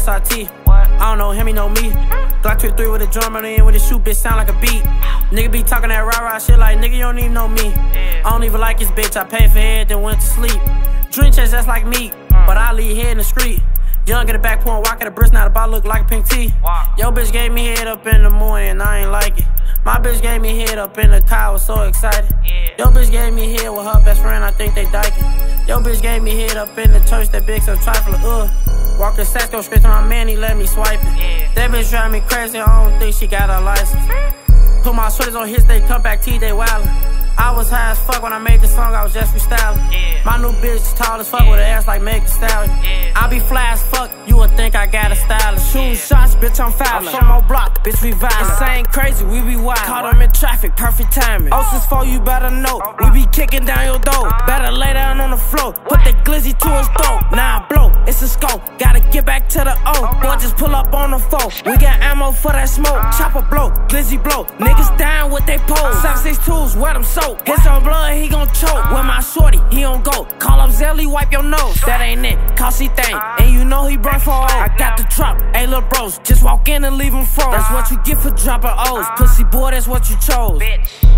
T. I don't know him, he know me. Glock 23 with a drum on the end with a shoot, bitch sound like a beat. Nigga be talking that rah rah shit like nigga, you don't even know me. I don't even like his bitch, I paid for head, then went to sleep. Dream chase that's like me, but I leave here in the street. Young get a back point, walk at a brisk, now the ball look like a pink tee. Yo bitch gave me head up in the morning, I ain't like it. My bitch gave me head up in the car, I was so excited. Yo bitch gave me head with her best friend, I think they dyking. Yo bitch gave me head up in the church, that big so trifling, ugh. Walking sex, go straight to my man, he let me swipe it. That bitch drive me crazy, I don't think she got a license. Put my sweaters on his, they come back T, they wildin'. I was high as fuck when I made the song, I was just freestyling. Yeah. My new bitch tall as fuck with an ass like Meg Thee Stallion. Yeah. I be fly as fuck, you would think I got a stylist. Shooting shots, bitch, I'm fouling. I'm from my block, bitch, we violent. This ain't crazy, we be wild. Caught them in traffic, perfect timing. Oh. Osis 4, you better know. We be kicking down your door. Uh-huh. Better lay down on the floor. Put the glizzy to his throat. Now I blow, it's a scope. Gotta get back to the O. Boy, just pull up on the foe. We got ammo for that smoke. Chopper blow, glizzy blow. Niggas down with they pose. 762s, wet them soap. Hit some blood, he gon' choke. With my shorty, he don't go. Call up Zelly, wipe your nose. That ain't it, cause he thing. And you know he brought for I got the drop, hey little bros. Just walk in and leave him froze. That's what you get for dropping O's. Pussy boy, that's what you chose. Bitch.